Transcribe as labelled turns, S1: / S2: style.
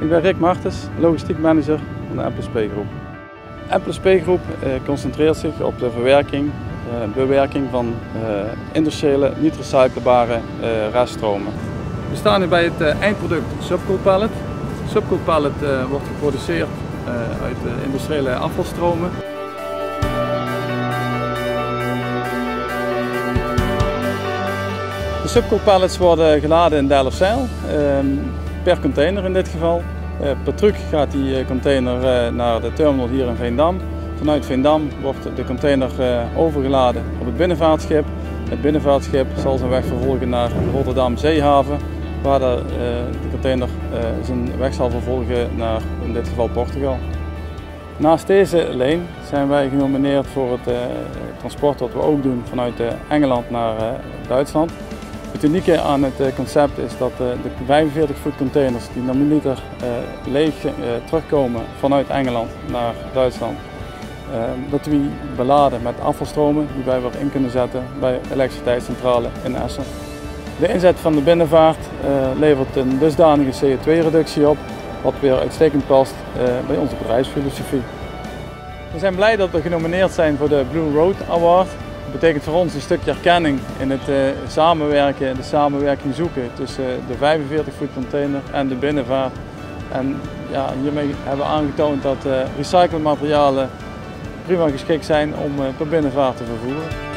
S1: Ik ben Rick Martens, logistiek manager van de M+P Groep. M+P Groep eh, concentreert zich op de verwerking, eh, bewerking van eh, industriële niet recyclebare reststromen. We staan nu bij het eindproduct Subcool Pallet. Subcool Pallet wordt geproduceerd uit industriële afvalstromen. De Subcool Pallets worden geladen in Delfzijl, ehm, per container in dit geval. Eh, per truck gaat die eh, container eh, naar de terminal hier in Veendam. Vanuit Veendam wordt de container overgeladen op het binnenvaartschip. Het binnenvaartschip zal zijn weg vervolgen naar Rotterdam Zeehaven, waar de, container zijn weg zal vervolgen naar in dit geval Portugal. Naast deze leen zijn wij genomineerd voor het transport wat we ook doen vanuit Engeland naar Duitsland. Het unieke aan het eh, concept is dat eh, de 45 voet containers die normaliter eh, leeg terugkomen vanuit Engeland naar Duitsland, dat we beladen met afvalstromen die wij weer in kunnen zetten bij elektriciteitscentrale in Essen. De inzet van de binnenvaart levert een dusdanige CO2-reductie op, wat weer uitstekend past bij onze bedrijfsfilosofie. We zijn blij dat we genomineerd zijn voor de Blue Road Award. Betekent voor ons een stukje erkenning in het uh, samenwerken, de samenwerking zoeken tussen de 45 voet container en de binnenvaart. En ja, hiermee hebben we aangetoond dat uh, recyclematerialen prima geschikt zijn om per binnenvaart te vervoeren.